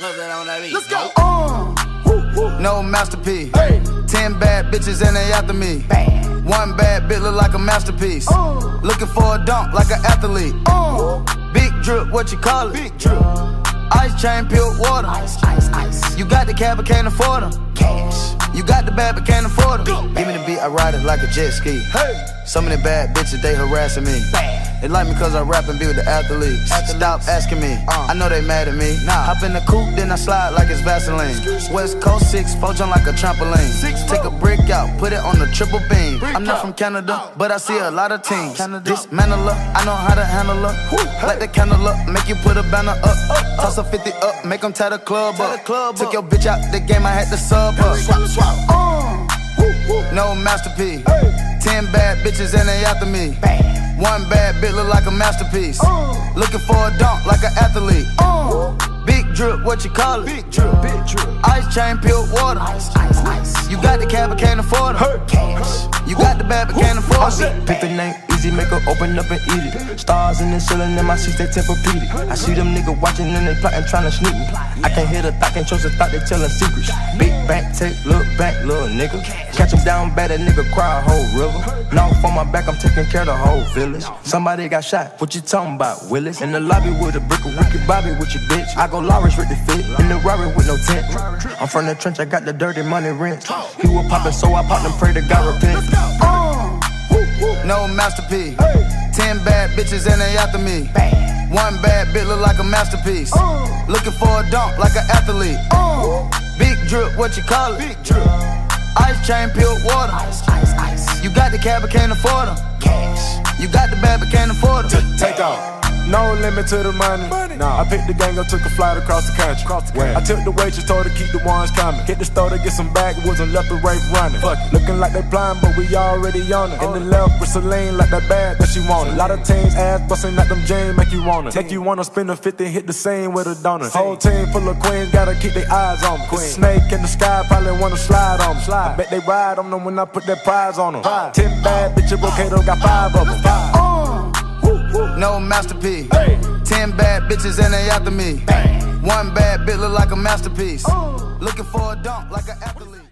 Let's go. Uh, no masterpiece. Hey. Ten bad bitches and they after me. Bam. One bad bitch look like a masterpiece. Uh. Looking for a dunk like an athlete. Uh. Big drip, what you call it? Big drip. Ice chain, pure water. Ice, ice, ice. You got the cab, but can't afford them. Cash. You got the bad, but can't afford them. Give me the beat, I ride it like a jet ski. Hey. Some of the bad bitches, they harassing me. Bad. They like me cause I rap and be with the athletes. Stop asking me, uh. I know they mad at me. Nah. Hop in the coupe, then I slide like it's Vaseline. West Coast 6, four jump like a trampoline. Six, Take a brick out, put it on the triple beam. I'm not from Canada, but I see a lot of teams. Dismantle her, I know how to handle her. Light the candle up, make you put a banner up. Toss a 50 up, make them tie the club up. The club Took your bitch out the game, I had to sub her. Swap, swap. Uh. No masterpiece. Ten bad bitches and they after me. Bam. One bad bit look like a masterpiece. Uh, Looking for a dunk like an athlete. Uh, big drip, what you call it? Big drip, big drip. Ice chain, pure water. Ice, ice, ice. You got the cab, but can't afford it. Cash. You got the bad, but it. Pick the name easy, make her open up and eat it. Stars in the ceiling in my seats, they tempur-pedic. I see them niggas watching and they plotting, trying to sneak me. I can't hear the thought, can't trust the thought, they telling secrets. Big bank, take, look back, little nigga. Catch him down bad, that nigga cry a whole river. Now on my back, I'm taking care of the whole village. Somebody got shot, what you talking about, Willis? In the lobby with a brick of wicked Bobby with your bitch. I go Lawrence with the fit, in the Rari with no tent. I'm from the trench, I got the dirty money rent. He was poppin', so I popped and pray to God repent. No masterpiece. Ten bad bitches and they after me. One bad bitch look like a masterpiece. Uh. Looking for a dunk like an athlete. Uh. Big drip, what you call it? Big drip. Ice chain, pure water. Ice, ice, ice. You got the cab, but can't afford them. Cash. You got the bag, but can't afford them. Take off. No limit to the money. money. Nah. I picked the gang up, took a flight across the country. Across the country. I took the waitress, told her keep the ones coming. Hit the store to get some backwoods and left the right running. Fuck it. Looking like they blind, but we already on it. In the left with Celine, like that bag that she wanted. A lot of teams ass busting at them jeans, make you wanna. Make you wanna spend a 50, hit the same with a donut. Whole team full of queens, gotta keep their eyes on me. Queen. Snake in the sky, probably wanna slide on me. Slide. I bet they ride on them when I put that prize on them. Five. Ten bad bitches, Brocato got five of them. Five. No masterpiece. Hey. Ten bad bitches and they after me. One bad bitch look like a masterpiece. Oh. Looking for a dunk like an athlete.